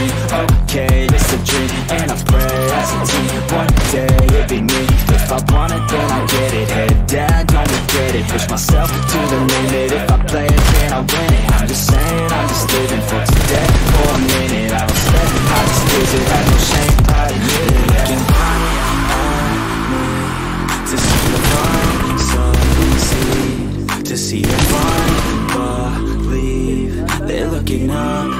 Okay, it's a dream And I pray as a team. One day, it'll be me. If I want it, then I get it. Head down, don't regret it. Push myself to the limit. If I play it, then I win it. I'm just saying, I'm just living for today. For a minute, I don't stay I just visit, have no shame I admit it. Looking right at me To see the fun. Succeed To see if I believe They're looking up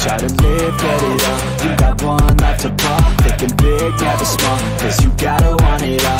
Try to live, get it up, you got one life to pop. Thinking big, never small, cause you gotta want it all